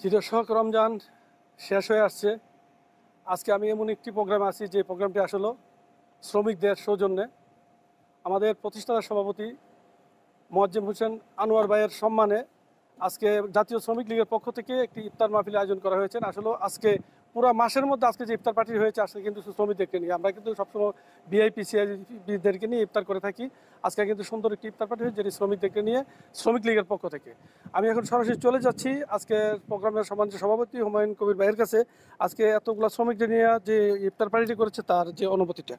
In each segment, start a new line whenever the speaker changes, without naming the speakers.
চিরশক রমজান শেষ হয়ে আসছে। আজকে আমি এমন একটি প্রোগ্রামে আছি যে প্রোগ্রামটি আসলো শ্রমিকদের সৌজন্যে। আমাদের প্রতিষ্ঠাতা সভাপতি মোয়াজ্জেম হোসেন আনোয়ার ভাইয়ের সম্মানে আজকে জাতীয় শ্রমিক লীগের পক্ষ থেকে একটি ইফতার মাহফিল আয়োজন করা হয়েছে। আসলে আজকে পুরো মাসের মধ্যে আজকে যে ইফতার পার্টি হয়েছে, আজকে কিন্তু শ্রমিকদেরকে নিয়ে, আমরা কিন্তু সবসময় ভিআইপি সিআইবিদেরকে নিয়ে ইফতার করে থাকি। আজকে কিন্তু সুন্দর একটি ইফতার পার্টি হয়েছে যেটি শ্রমিকদেরকে নিয়ে শ্রমিক লীগের পক্ষ থেকে। আমি এখন সরাসরি চলে যাচ্ছি। আজকে প্রোগ্রামের সম্মানিত সভাপতি হুমায়ুন কবির ভাইয়ের কাছে। আজকে এতগুলো শ্রমিকদের নিয়ে যে ইফতার পার্টি করেছে, তার যে অনুভূতিটা।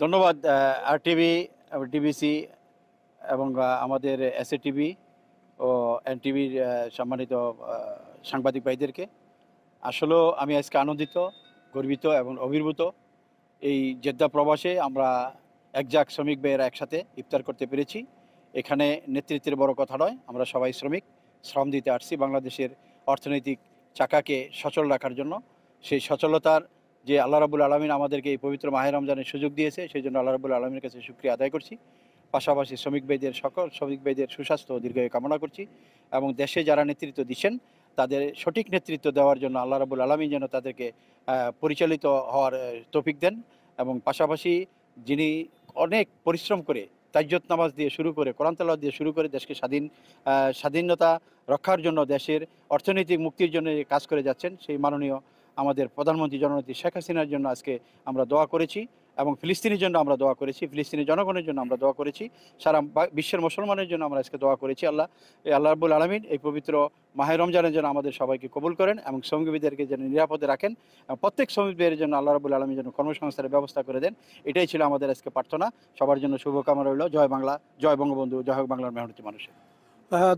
ধন্যবাদ আর টিভি ডিবিসি এবং আমাদের এস টিভি ও এন টিভির সম্মানিত সাংবাদিক ভাইদেরকে। আসলেও আমি আজকে আনন্দিত, গর্বিত এবং অভিভূত। এই জেদ্দা প্রবাসে আমরা একজাক শ্রমিক ভাইয়েরা একসাথে ইফতার করতে পেরেছি। এখানে নেতৃত্বের বড় কথা নয়, আমরা সবাই শ্রমিক। শ্রম দিতে আসছি বাংলাদেশের অর্থনৈতিক চাকাকে সচল রাখার জন্য। সেই সচলতার যে আল্লাহ রাবুল আলমিন আমাদেরকে এই পবিত্র মাহের রমজানের সুযোগ দিয়েছে, সেই জন্য আল্লাহ রাবুল আলমীর কাছে সুক্রিয়া আদায় করছি। পাশাপাশি শ্রমিক ভাইদের সকল, শ্রমিক ভাইদের সুস্বাস্থ্য ও দীর্ঘায়ু কামনা করছি এবং দেশে যারা নেতৃত্ব দিচ্ছেন তাদের সঠিক নেতৃত্ব দেওয়ার জন্য আল্লাহ রাবুল আলমিন যেন তাদেরকে পরিচালিত হওয়ার তৌফিক দেন এবং পাশাপাশি যিনি অনেক পরিশ্রম করে তাজ্জত নামাজ দিয়ে শুরু করে, কোরআন দিয়ে শুরু করে দেশকে স্বাধীন স্বাধীনতা রক্ষার জন্য দেশের অর্থনৈতিক মুক্তির জন্য কাজ করে যাচ্ছেন, সেই মাননীয় আমাদের প্রধানমন্ত্রী জননেত্রী শেখ হাসিনার জন্য আজকে আমরা দোয়া করেছি। এবং ফিলিস্তিনের জন্য আমরা দোয়া করেছি ফিলিস্তিনের জনগণের জন্য আমরা দোয়া করেছি, সারা বিশ্বের মুসলমানের জন্য আমরা আজকে দোয়া করেছি, আল্লাহ এই আল্লাহ রাবুল আলমিন এই পবিত্র মাহে রমজানের জন্য আমাদের সবাইকে কবুল করেন এবং শ্রমিকবিদেরকে যেন নিরাপদে রাখেন প্রত্যেক শ্রমিকদের জন্য আল্লাহ রাবুল আলমী জন্য কর্মসংস্থানের ব্যবস্থা করে দেন, এটাই ছিল আমাদের আজকে প্রার্থনা। সবার জন্য শুভকামনা রইল। জয় বাংলা, জয় বঙ্গবন্ধু, জয় বাংলার মেহনতি মানুষের।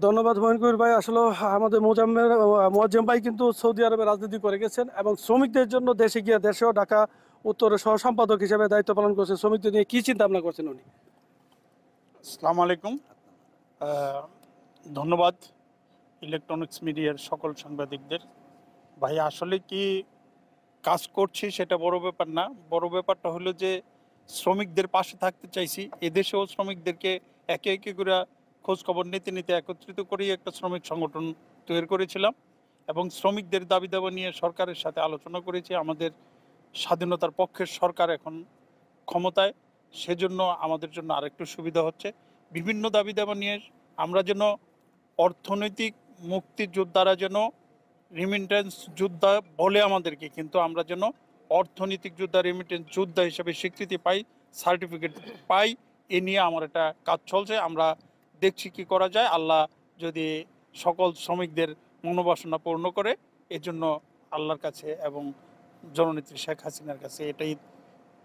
ধন্যবাদ হুমায়ুন কবির ভাই। আসলে আমাদের মোজাম্মের মোয়াজ্জেম ভাই কিন্তু সৌদি আরবে রাজনীতি করে গেছেন এবং শ্রমিকদের জন্য দেশে গিয়ে দেশেও ঢাকা উত্তরের সহ সম্পাদক হিসেবে দায়িত্ব পালন করছেন শ্রমিকদের নিয়ে কী চিন্তা ভাবনা করছেন উনি?
আসসালামু আলাইকুম। ধন্যবাদ ইলেকট্রনিক্স মিডিয়ার সকল সাংবাদিকদের। ভাই, আসলে কি কাজ করছি সেটা বড় ব্যাপার না। বড় ব্যাপারটা হলো যে শ্রমিকদের পাশে থাকতে চাইছি। এদেশেও শ্রমিকদেরকে একে একে করে খোঁজ খবর নিতে নিতে একত্রিত করেই একটা শ্রমিক সংগঠন তৈরি করেছিলাম এবং শ্রমিকদের দাবি দাবা নিয়ে সরকারের সাথে আলোচনা করেছি। আমাদের স্বাধীনতার পক্ষের সরকার এখন ক্ষমতায়, সেজন্য আমাদের জন্য আরেকটু সুবিধা হচ্ছে। বিভিন্ন দাবি দাবা নিয়ে আমরা যেন অর্থনৈতিক মুক্তিযোদ্ধারা যেন রিমিটেন্স যোদ্ধা বলে আমাদেরকে, কিন্তু আমরা যেন অর্থনৈতিক যোদ্ধা রিমিটেন্স যোদ্ধা হিসেবে স্বীকৃতি পাই সার্টিফিকেট পাই, এ নিয়ে আমার একটা কাজ চলছে। আমরা দেখছি কি করা যায়। আল্লাহ যদি সকল শ্রমিকদের মনোবাসনা পূর্ণ করে, এজন্য আল্লাহর কাছে এবং জননেত্রী শেখ হাসিনার কাছে এটাই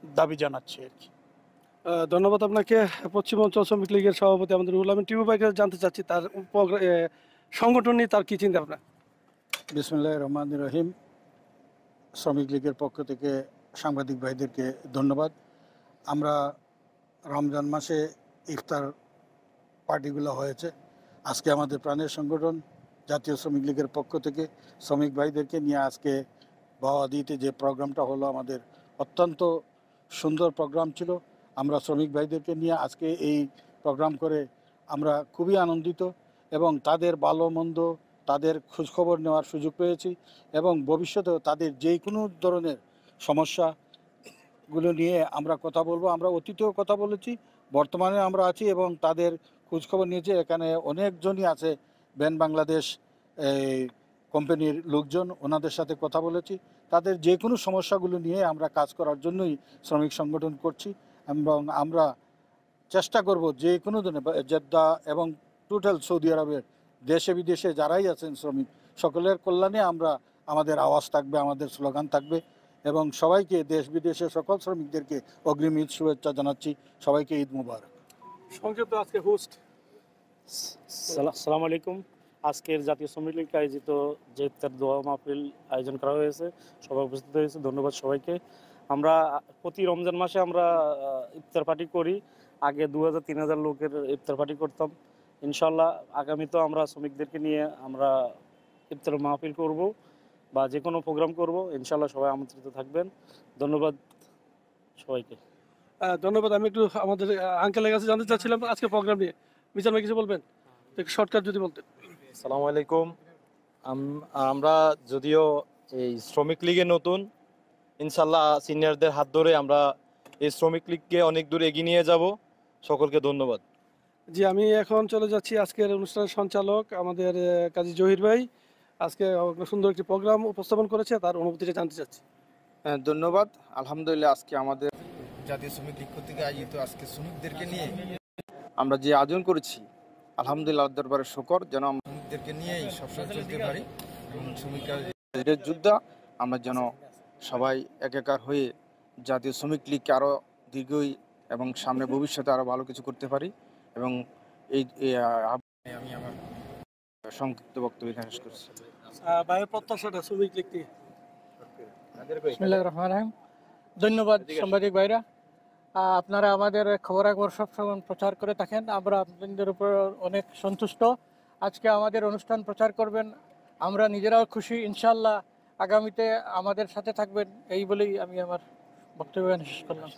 দাবি জানাচ্ছি আর কি।
ধন্যবাদ আপনাকে। পশ্চিম অঞ্চল শ্রমিক লীগের সভাপতি আমাদের রুল আমি টিভি ভাইকে জানতে চাচ্ছি তার সংগঠন নিয়ে তার কী চিন্তা ভাবনা?
বিসমুল্লাহ রহমান রহিম। শ্রমিক লীগের পক্ষ থেকে সাংবাদিক ভাইদেরকে ধন্যবাদ। আমরা রমজান মাসে ইফতার পার্টিগুলো হয়েছে। আজকে আমাদের প্রাণের সংগঠন জাতীয় শ্রমিক লীগের পক্ষ থেকে শ্রমিক ভাইদেরকে নিয়ে আজকে বাওয়াদিতে যে প্রোগ্রামটা হলো আমাদের অত্যন্ত সুন্দর প্রোগ্রাম ছিল। আমরা শ্রমিক ভাইদেরকে নিয়ে আজকে এই প্রোগ্রাম করে আমরা খুবই আনন্দিত এবং তাদের ভালো মন্দ, তাদের খোঁজখবর নেওয়ার সুযোগ পেয়েছি এবং ভবিষ্যতেও তাদের যে কোনো ধরনের সমস্যাগুলো নিয়ে আমরা কথা বলব। আমরা অতীতেও কথা বলেছি বর্তমানে আমরা আছি এবং তাদের খোঁজখবর নিয়েছি। এখানে অনেকজনই আছে ব্যান বাংলাদেশ, এই কোম্পানির লোকজন ওনাদের সাথে কথা বলেছি। তাদের যে কোনো সমস্যাগুলো নিয়ে আমরা কাজ করার জন্যই শ্রমিক সংগঠন করছি এবং আমরা চেষ্টা করব যে কোনো দিনে জেদ্দা এবং টোটাল সৌদি আরবের দেশে বিদেশে যারাই আছেন শ্রমিক সকলের কল্যাণে আমরা আমাদের আওয়াজ থাকবে আমাদের স্লোগান থাকবে এবং সবাইকে দেশ বিদেশে সকল শ্রমিকদেরকে অগ্রিম ঈদ শুভেচ্ছা জানাচ্ছি। সবাইকে ঈদ মুবারক।
সংক্ষিপ্ত আজকে হোস্ট
সালাম আলাইকুম। আজকের জাতীয় শ্রমিক লীগ আয়োজিত যে ইফতার দোয়া মাহফিল আয়োজন করা হয়েছে, সবাই উপস্থিত হয়েছে, ধন্যবাদ সবাইকে। আমরা প্রতি রমজান মাসে আমরা ইফতার পার্টি করি। আগে দু হাজার তিন হাজার লোকের ইফতার পার্টি করতাম। ইনশাল্লাহ আগামীতেও আমরা শ্রমিকদেরকে নিয়ে আমরা ইফতার মাহফিল করব বা যে কোনো প্রোগ্রাম করব। ইনশাল্লাহ সবাই আমন্ত্রিত থাকবেন। ধন্যবাদ সবাইকে।
ধন্যবাদ। আমি একটু আমাদের আঙ্কেলের কাছে জানতে চাচ্ছিলাম আজকে প্রোগ্রাম নিয়ে। মিজান ভাই কিছু বলবেন? শর্টকাট যদি বলতেন।
সালামু আলাইকুম। আমরা যদিও এই শ্রমিক লীগে নতুন ইনশাল্লাহ সিনিয়রদের হাত ধরে আমরা এই শ্রমিক লীগকে অনেক দূর এগিয়ে নিয়ে যাব। সকলকে ধন্যবাদ।
জি আমি এখন চলে যাচ্ছি আজকের অনুষ্ঠানের সঞ্চালক আমাদের কাজী জহির ভাই। আজকে সুন্দর একটি প্রোগ্রাম উপস্থাপন করেছে তার অনুভূতিটা জানতে চাচ্ছি।
হ্যাঁ, ধন্যবাদ। আলহামদুলিল্লাহ আজকে আমাদের জাতীয় শ্রমিক লীগ কর্তৃক আয়োজিত আজকে শ্রমিকদেরকে নিয়ে আমরা যে আয়োজন করেছি আলহামদুলিল্লাহ দরবারে শকর। যেন শ্রমিকদেরকে নিয়েই সবসময় চলতে পারি। এবং শ্রমিকরা যোদ্ধা আমরা যেন সবাই একাকার হয়ে জাতীয় শ্রমিক লীগকে আরও দীর্ঘই এবং সামনে ভবিষ্যতে আরও ভালো কিছু করতে পারি এবং এই আমি আমার সংক্ষিপ্ত বক্তব্য এখানে শেষ করছি।
প্রত্যাশাটা শ্রমিক
ধন্যবাদ সাংবাদিক ভাইরা। আপনারা আমাদের খবরাখবর সবসময় প্রচার করে থাকেন। আমরা আপনাদের উপর অনেক সন্তুষ্ট। আজকে আমাদের অনুষ্ঠান প্রচার করবেন। আমরা নিজেরাও খুশি ইনশাল্লাহ আগামীতে আমাদের সাথে থাকবেন। এই বলেই আমি আমার বক্তব্য শেষ করলাম।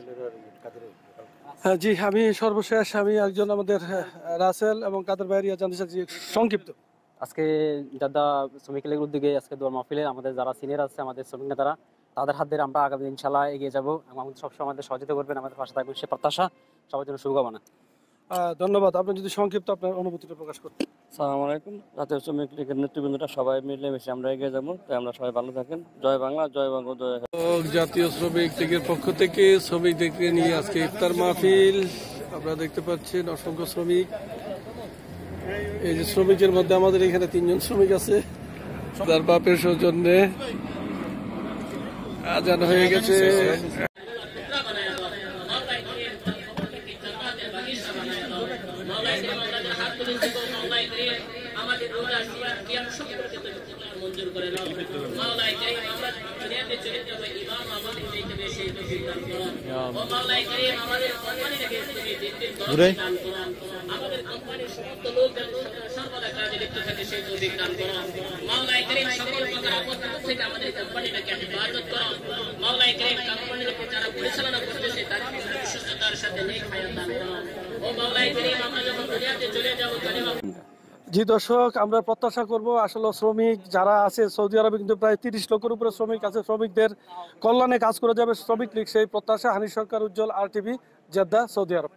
জি আমি সর্বশেষ আমি একজন আমাদের রাসেল এবং কাদের বাইরিয়া জানতে চাচ্ছি সংক্ষিপ্ত।
আজকে যাদা শ্রমিক লীগের উদ্যোগে আজকে দোয়ার মাহফিলে আমাদের যারা সিনিয়র আছে আমাদের শ্রমিক নেতারা তাদের হাত ধরে আমরা আগামী ইনশাল্লাহ এগিয়ে যাব এবং আমাদের সবসময় আমাদের সহযোগিতা করবেন। আমাদের পাশে থাকবেন সে প্রত্যাশা। সবার জন্য শুভকামনা।
ধন্যবাদ। আপনি যদি সংক্ষিপ্ত আপনার অনুভূতিটা প্রকাশ করতেন
সালাম আলাইকুম। জাতীয় শ্রমিক লীগের নেতৃবৃন্দরা সবাই মিলে মিশে আমরা এগিয়ে যাব। তাই আমরা সবাই ভালো থাকেন। জয় বাংলা জয় বঙ্গ জয়
জাতীয় শ্রমিক লীগের পক্ষ থেকে শ্রমিক শ্রমিকদেরকে নিয়ে আজকে ইফতার মাহফিল। আপনারা দেখতে পাচ্ছেন অসংখ্য শ্রমিক। এই যে শ্রমিকের মধ্যে আমাদের এখানে তিনজন শ্রমিক আছে। তার বাপের সৌজন্যে আজান হয়ে গেছে।
আমাদের রোজা সিয়াম কিয়াম সকলকে মঞ্জুর করে নাও। মাওলাই কারীম আমরা দুনিয়াতে চলে যাব ইমাম আমাদের দেখতে বেশি সেই তো দান করো। ও মাওলাই কারীম আমাদের কোম্পানি থেকে তুমি দিন দান করো। আমাদের কোম্পানির সমস্ত লোক যেন সর্বদা কাজে লিপ্ত
জি দর্শক, আমরা প্রত্যাশা করব, আসলে শ্রমিক যারা আছে, সৌদি আরবে কিন্তু প্রায় তিরিশ লক্ষের উপরে শ্রমিক আছে, শ্রমিকদের কল্যাণে কাজ করে যাবে শ্রমিক লীগ। সেই প্রত্যাশা Honey Sarkar, Ujjal R TV, Jeddah, Saudi Arabia.